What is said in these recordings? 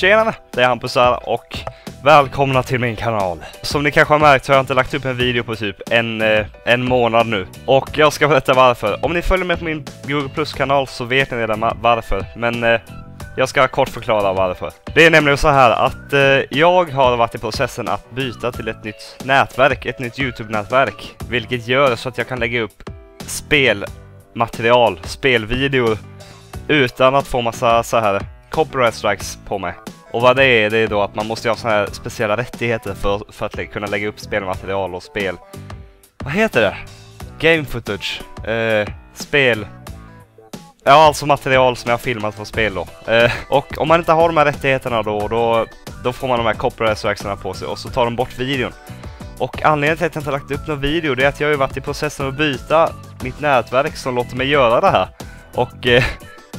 Tjena, det är Hampus här och välkomna till min kanal. Som ni kanske har märkt så har jag inte lagt upp en video på typ en, eh, en månad nu. Och jag ska berätta varför. Om ni följer med på min Google Plus-kanal så vet ni redan varför. Men eh, jag ska kort förklara varför. Det är nämligen så här att eh, jag har varit i processen att byta till ett nytt nätverk, ett nytt YouTube-nätverk. Vilket gör så att jag kan lägga upp spelmaterial, spelvideor utan att få massa så här copyright strikes på mig. Och vad det är, det är då att man måste ha såna här speciella rättigheter för, för att lä kunna lägga upp spelmaterial och spel... Vad heter det? Game footage. Eh, spel... Ja, alltså material som jag har filmat från spel då. Eh, och om man inte har de här rättigheterna då, då, då får man de här copyright på sig och så tar de bort videon. Och anledningen till att jag inte har lagt upp någon video det är att jag har ju varit i processen att byta mitt nätverk som låter mig göra det här. Och eh,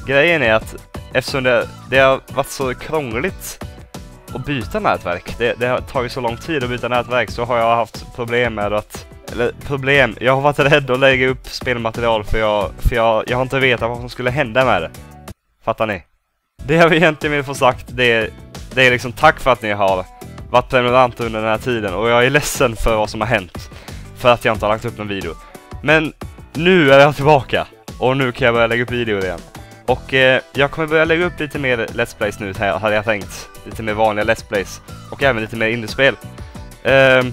grejen är att eftersom det, det har varit så krångligt att byta nätverk, det, det, har tagit så lång tid att byta nätverk så har jag haft problem med att eller problem, jag har varit rädd att lägga upp spelmaterial för jag, för jag, jag har inte vetat vad som skulle hända med det. Fattar ni? Det jag egentligen vill få sagt det är, det är liksom tack för att ni har varit prenumeranter under den här tiden och jag är ledsen för vad som har hänt. För att jag inte har lagt upp någon video. Men nu är jag tillbaka och nu kan jag börja lägga upp videor igen. Och eh, jag kommer börja lägga upp lite mer Let's Plays nu här, hade jag tänkt. Lite mer vanliga Let's Plays. Och även lite mer indiespel. Eh,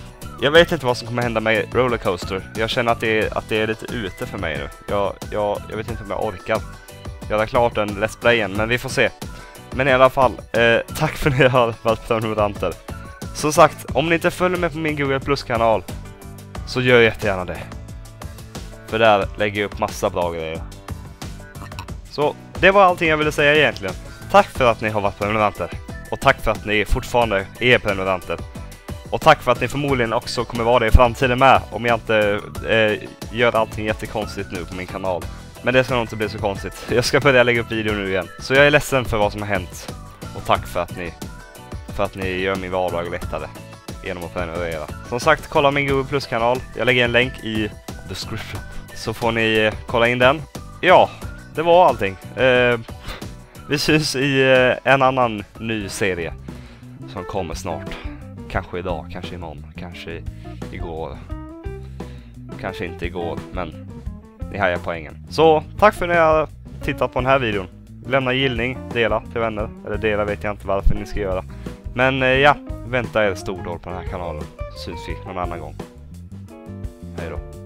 jag vet inte vad som kommer hända med Rollercoaster. Jag känner att det, är, att det är lite ute för mig nu. Jag, jag, jag vet inte om jag orkar göra klart den Let's Playen, men vi får se. Men i alla fall, eh, tack för att ni har varit prenumeranter. Som sagt, om ni inte följer med på min Google Plus-kanal så gör jättegärna det. För där lägger jag upp massa bra grejer. Så det var allting jag ville säga egentligen. Tack för att ni har varit prenumeranter. Och tack för att ni fortfarande är prenumeranter. Och tack för att ni förmodligen också kommer vara det i framtiden med om jag inte eh, gör allting jättekonstigt nu på min kanal. Men det ska nog inte bli så konstigt. Jag ska börja lägga upp videor nu igen. Så jag är ledsen för vad som har hänt. Och tack för att ni, för att ni gör min vardag lättare genom att prenumerera. Som sagt, kolla min Google Plus-kanal. Jag lägger en länk i description. Så får ni eh, kolla in den. Ja, det var allting. Eh, vi syns i eh, en annan ny serie som kommer snart. Kanske idag, kanske imorgon, kanske igår. Kanske inte igår, men ni hajar poängen. Så tack för att ni har tittat på den här videon. Lämna gillning, dela till vänner. Eller dela vet jag inte varför ni ska göra. Men eh, ja, vänta er stordåd på den här kanalen. Så syns vi någon annan gång. Hej då.